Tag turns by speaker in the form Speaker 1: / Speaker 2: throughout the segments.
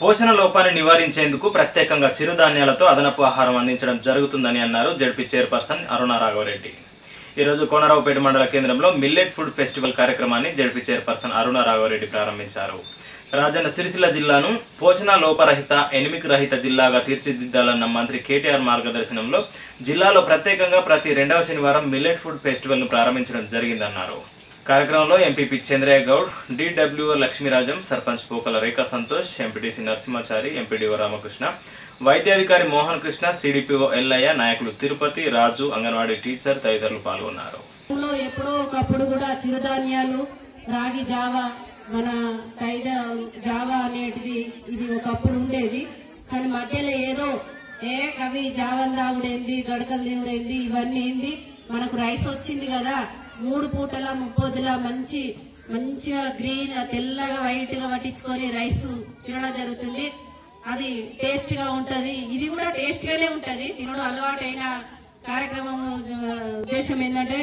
Speaker 1: పోషణ లోపాన్ని నివారించేందుకు ప్రత్యేకంగా చిరుధాన్యాలతో అదనపు ఆహారం అందించడం జరుగుతుందని అన్నారు జడ్పీ చైర్పర్సన్ అరుణ రాఘవరెడ్డి ఈరోజు కోనరావుపేట మండల కేంద్రంలో మిల్లెట్ ఫుడ్ ఫెస్టివల్ కార్యక్రమాన్ని జడ్పీ చైర్పర్సన్ అరుణ రాఘవరెడ్డి ప్రారంభించారు. రాజన్న సిరిసిల్ల జిల్లాను పోషణ లోపరహిత ఎనిమిక్ రహిత జిల్లాగా తీర్చిదిద్దాలన్న మంత్రి కేటీఆర్ మార్గదర్శనంలో జిల్లాలో ప్రత్యేకంగా ప్రతి రెండవ శనివారం మిల్లెట్ ఫుడ్ ఫెస్టివల్ను ప్రారంభించడం జరిగిందన్నారు. కార్యక్రమంలో MPP Chandraiah Goud DWO Lakshmirajam sarpanch Pokala Rekha Santosh MPTC Narasimhachari MPDO Ramakrishna వైద్యాధికారి మోహన్ కృష్ణ సిడిపిఓ ఎల్లయ్య నాయకులు తిరుపతి రాజు అంగన్వాడీ టీచర్ తదితరులు పాల్గొన్నారు.
Speaker 2: ఎప్పుడో ఒకప్పుడు కూడా చిరుధాన్యాలు రాగి జావా మన టైడ జావా అనేటిది ఇది ఒకప్పుడు ఉండేది. కానీ మధ్యలో ఏదో ఏ కవి జావలు తాగుడేంది గడకలు తినుడేంది ఇవన్నీ ఏంది మనకు రైస్ వచ్చింది కదా. మూడు పూటల ముప్పొద్దుల మంచి మంచిగా గ్రీన్ తెల్లగా వైట్గా పట్టించుకొని రైస్ తినడం జరుగుతుంది. అది టేస్ట్గా ఉంటది. ఇది కూడా టేస్ట్ గానే ఉంటది. తినడం అలవాటైన కార్యక్రమం ఉద్దేశం ఏంటంటే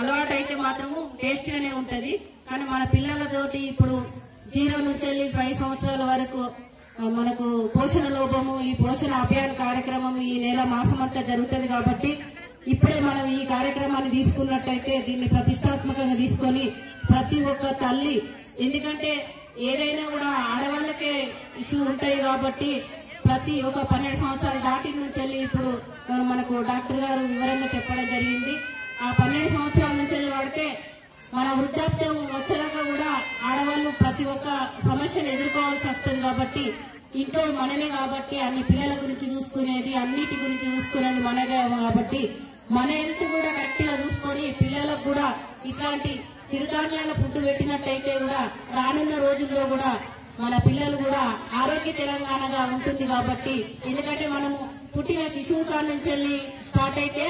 Speaker 2: అలవాటు అయితే మాత్రము టేస్ట్ గానే ఉంటది. కానీ మన పిల్లలతోటి ఇప్పుడు జీరో నుంచి వెళ్ళి ఫైవ్ సంవత్సరాల వరకు మనకు పోషణ లోపము ఈ పోషణ అభియాన్ కార్యక్రమం ఈ నెల మాసం అంతా జరుగుతుంది కాబట్టి ఇప్పుడే మనం ఈ కార్యక్రమాన్ని తీసుకున్నట్టయితే దీన్ని ప్రతిష్టాత్మకంగా తీసుకొని ప్రతి ఒక్క తల్లి ఎందుకంటే ఏదైనా కూడా ఆడవాళ్ళకే ఇష్యూ ఉంటాయి కాబట్టి ప్రతి ఒక పన్నెండు సంవత్సరాలు దాటి నుంచి వెళ్ళి ఇప్పుడు మనకు డాక్టర్ గారు వివరంగా చెప్పడం జరిగింది. ఆ పన్నెండు సంవత్సరాల నుంచి వెళ్ళి పడితే మన వృద్ధాప్యం వచ్చేదాకా కూడా ఆడవాళ్ళు ప్రతి ఒక్క సమస్యను ఎదుర్కోవాల్సి వస్తుంది కాబట్టి ఇంట్లో మనమే కాబట్టి అన్ని పిల్లల గురించి చూసుకునేది అన్నిటి గురించి చూసుకునేది మనమే కాబట్టి మన హెల్త్ కూడా గట్టిగా చూసుకొని పిల్లలకు కూడా ఇట్లాంటి చిరుధాన్యాల ఫుడ్ పెట్టినట్టయితే కూడా రానున్న రోజుల్లో కూడా మన పిల్లలు కూడా ఆరోగ్య తెలంగాణగా ఉంటుంది కాబట్టి ఎందుకంటే మనము పుట్టిన శిశువు కాడ నుంచి వెళ్ళి స్టార్ట్ అయితే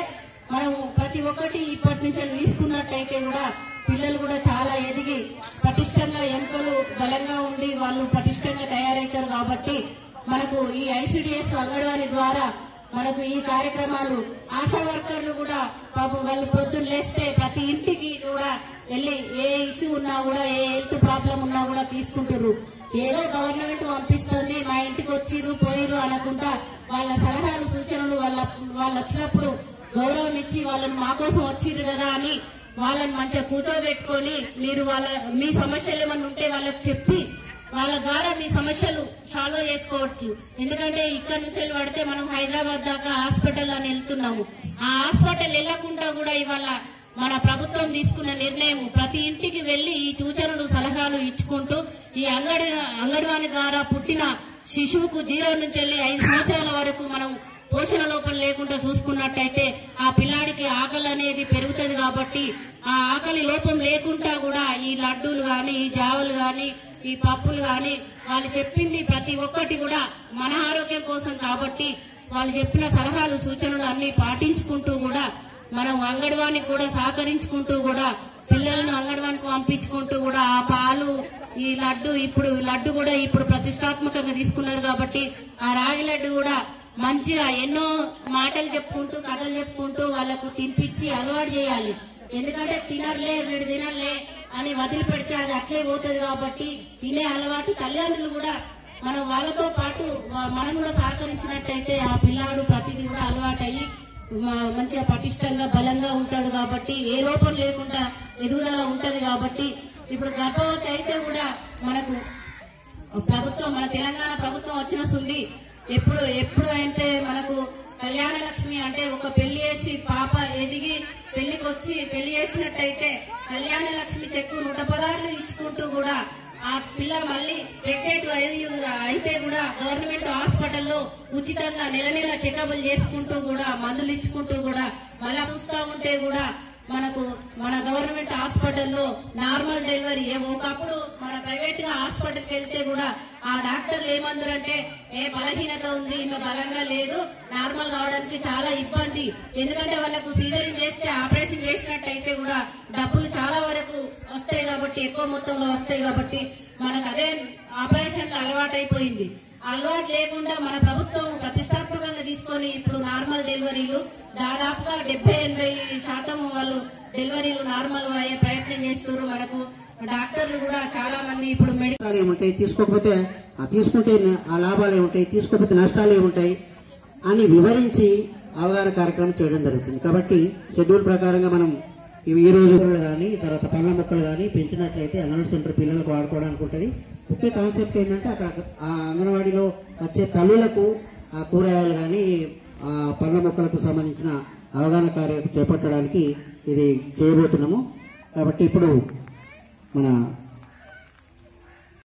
Speaker 2: మనము ప్రతి ఒక్కటి ఇప్పటి నుంచి తీసుకున్నట్టయితే కూడా పిల్లలు కూడా చాలా ఎదిగి పటిష్టంగా ఎంకలు బలంగా ఉండి వాళ్ళు పటిష్టంగా తయారవుతారు కాబట్టి మనకు ఈ ఐసిడిఎస్ అంగన్వాడీ ద్వారా మనకు ఈ కార్యక్రమాలు ఆశా వర్కర్లు కూడా పాపం వాళ్ళు పొద్దున్న లేస్తే ప్రతి ఇంటికి కూడా వెళ్ళి ఏ ఇష్యూ ఉన్నా కూడా ఏ హెల్త్ ప్రాబ్లం ఉన్నా కూడా తీసుకుంటారు ఏదో గవర్నమెంట్ పంపిస్తుంది మా ఇంటికి వచ్చిర్రు పోయిర్రు అనకుండా వాళ్ళ సలహాలు సూచనలు వాళ్ళ వాళ్ళు వచ్చినప్పుడు గౌరవం ఇచ్చి వాళ్ళని మా కోసం వచ్చిర్రు కదా అని వాళ్ళని మంచిగా కూర్చోబెట్టుకొని మీరు వాళ్ళ మీ సమస్యలు ఏమన్నా ఉంటే వాళ్ళకి చెప్పి వాళ్ళ ద్వారా మీ సమస్యలు సాల్వ్ చేసుకోవచ్చు. ఎందుకంటే ఇక్కడ నుంచి వెళ్ళి పడితే మనం హైదరాబాద్ దాకా హాస్పిటల్ అని వెళ్తున్నాము. ఆ హాస్పిటల్ వెళ్ళకుండా కూడా ఇవాళ మన ప్రభుత్వం తీసుకున్న నిర్ణయం ప్రతి ఇంటికి వెళ్ళి ఈ సూచనలు సలహాలు ఇచ్చుకుంటూ ఈ అంగడి అంగన్వాడీ ద్వారా పుట్టిన శిశువుకు జీరో నుంచి వెళ్ళి ఐదు సంవత్సరాల వరకు మనం పోషణ లోపం లేకుండా చూసుకున్నట్టయితే ఆ పిల్లాడికి అనేది పెరుగుతుంది కాబట్టి ఆ ఆకలి లోపం లేకుండా కూడా ఈ లడ్డూలు కానీ ఈ జావలు కానీ ఈ పప్పులు కానీ వాళ్ళు చెప్పింది ప్రతి ఒక్కటి కూడా మన ఆరోగ్యం కోసం కాబట్టి వాళ్ళు చెప్పిన సలహాలు సూచనలు అన్ని పాటించుకుంటూ కూడా మనం అంగడవానికి కూడా సహకరించుకుంటూ కూడా పిల్లలను అంగడవానికి పంపించుకుంటూ కూడా ఆ పాలు ఈ లడ్డు ఇప్పుడు లడ్డు కూడా ఇప్పుడు ప్రతిష్టాత్మకంగా తీసుకున్నారు కాబట్టి ఆ రాగి లడ్డు కూడా మంచిగా ఎన్నో మాటలు చెప్పుకుంటూ కథలు చెప్పుకుంటూ వాళ్ళకు తినిపించి అలవాటు చేయాలి. ఎందుకంటే తినర్లే వీడు తినర్లే అని వదిలిపెడితే అది అట్లే పోతుంది కాబట్టి తినే అలవాటు తల్లిదండ్రులు కూడా మనం వాళ్ళతో పాటు మనం కూడా సహకరించినట్టయితే ఆ పిల్లాడు ప్రతిదీ కూడా అలవాటయ్యి మంచిగా పటిష్టంగా బలంగా ఉంటాడు కాబట్టి ఏ లోపం లేకుండా ఎదుగుదల ఉంటుంది కాబట్టి ఇప్పుడు గర్భవతి అయితే కూడా మనకు ప్రభుత్వం మన తెలంగాణ ప్రభుత్వం వచ్చినస్తుంది ఎప్పుడు ఎప్పుడు అంటే మనకు కళ్యాణ లక్ష్మి అంటే ఒక పెళ్ళి చేసి పాప ఎదిగి పెళ్ళికి వచ్చి పెళ్ళి చేసినట్టయితే కళ్యాణ లక్ష్మి చెక్కు నూట పదార్లు ఇచ్చుకుంటూ కూడా ఆ పిల్ల మళ్ళీ ప్రెగ్నెంట్ అయితే కూడా గవర్నమెంట్ హాస్పిటల్లో ఉచితంగా నెల నెల చెకప్లు చేసుకుంటూ కూడా మందులు ఇచ్చుకుంటూ కూడా మళ్ళా చూస్తూ ఉంటే కూడా మనకు మన గవర్నమెంట్ హాస్పిటల్లో నార్మల్ డెలివరీ ఒకప్పుడు మన ప్రైవేట్ హాస్పిటల్కి వెళ్తే కూడా ఆ డాక్టర్లు ఏమందరంటే ఏ బలహీనత ఉంది ఈమె బలంగా లేదు నార్మల్ కావడానికి చాలా ఇబ్బంది. ఎందుకంటే వాళ్ళకు సీజరింగ్ చేస్తే ఆపరేషన్ చేసినట్టయితే కూడా డబ్బులు చాలా వరకు వస్తాయి కాబట్టి ఎక్కువ మొత్తంలో వస్తాయి కాబట్టి మనకు అదే ఆపరేషన్ అలవాటైపోయింది. అలవాటు లేకుండా మన ప్రభుత్వం ప్రతిష్టాత్మకంగా తీసుకొని ఇప్పుడు నార్మల్ డెలివరీలు దాదాపుగా డెబ్బై ఎనభై శాతం వాళ్ళు డెలివరీలు నార్మల్ అయ్యే ప్రయత్నం చేస్తున్నారు. మనకు డాక్టర్లు కూడా చాలా మంది ఇప్పుడు
Speaker 3: మెడికల్ ఏముంటాయి? తీసుకోకపోతే ఆ తీసుకుంటే ఆ లాభాలు ఏముంటాయి? తీసుకోకపోతే నష్టాలు ఏముంటాయి? అని వివరించి అవగాహన కార్యక్రమం చేయడం జరుగుతుంది. కాబట్టి షెడ్యూల్ ప్రకారంగా మనం ఇవి ఈ రోజు కానీ తర్వాత పండ్ల మొక్కలు కానీ పెంచినట్లయితే అంగన్వాడీ సెంటర్ పిల్లలకు వాడుకోవడానికి ఉంటుంది. ముఖ్య కాన్సెప్ట్ ఏంటంటే అక్కడ ఆ అంగన్వాడీలో వచ్చే తల్లులకు ఆ కూరగాయలు కానీ ఆ పండ్ల మొక్కలకు సంబంధించిన అవగాహన కార్యక్రమం చేపట్టడానికి ఇది చేయబోతున్నాము. కాబట్టి ఇప్పుడు మన